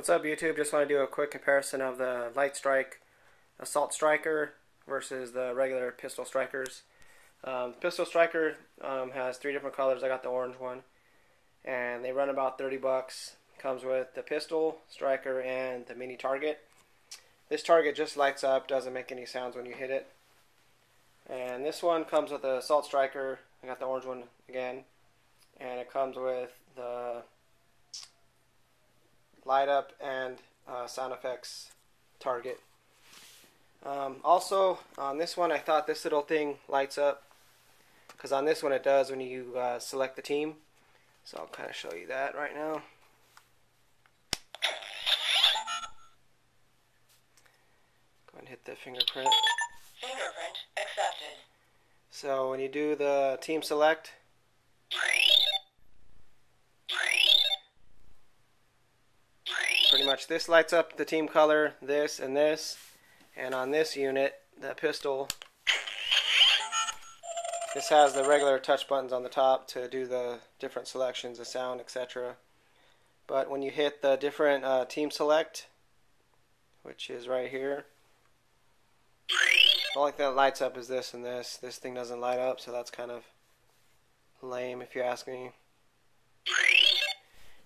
What's up YouTube? Just want to do a quick comparison of the Light Strike Assault Striker versus the regular pistol strikers. Um, pistol striker um, has three different colors. I got the orange one, and they run about 30 bucks. Comes with the pistol striker and the mini target. This target just lights up, doesn't make any sounds when you hit it. And this one comes with the assault striker. I got the orange one again, and it comes with the light up and uh, sound effects target. Um, also, on this one, I thought this little thing lights up because on this one it does when you uh, select the team. So I'll kind of show you that right now. Go ahead and hit the fingerprint. Fingerprint accepted. So when you do the team select, pretty much this lights up the team color, this and this, and on this unit, the pistol, this has the regular touch buttons on the top to do the different selections, the sound, etc. But when you hit the different uh, team select, which is right here, the only thing that lights up is this and this. This thing doesn't light up, so that's kind of lame if you ask me.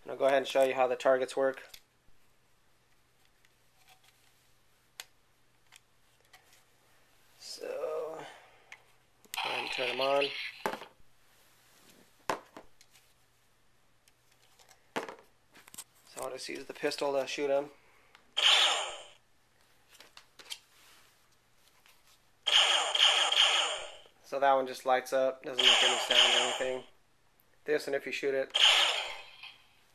And I'll go ahead and show you how the targets work. So, go ahead and turn them on. So I'll just use the pistol to shoot him. So that one just lights up, doesn't make any sound or anything. This and if you shoot it,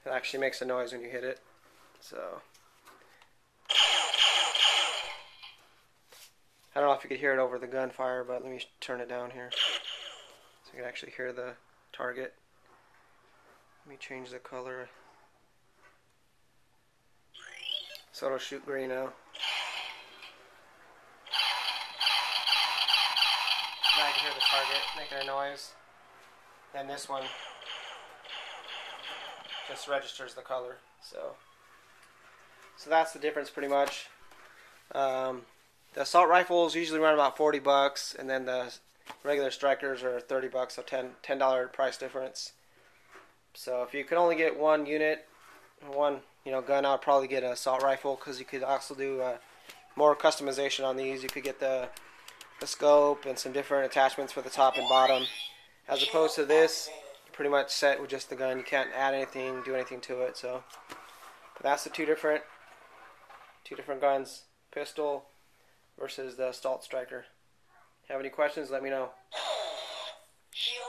it actually makes a noise when you hit it. So I don't know if you could hear it over the gunfire, but let me turn it down here so you can actually hear the target. Let me change the color. So it'll shoot green now. Now I can hear the target making a noise. Then this one just registers the color. So, so that's the difference pretty much. Um, the assault rifles usually run about 40 bucks, and then the regular strikers are 30 bucks, so 10 dollar price difference. So if you could only get one unit, one you know gun, I'd probably get an assault rifle because you could also do uh, more customization on these. You could get the the scope and some different attachments for the top and bottom, as opposed to this, pretty much set with just the gun. You can't add anything, do anything to it. So, but that's the two different two different guns: pistol versus the assault striker. Have any questions? Let me know.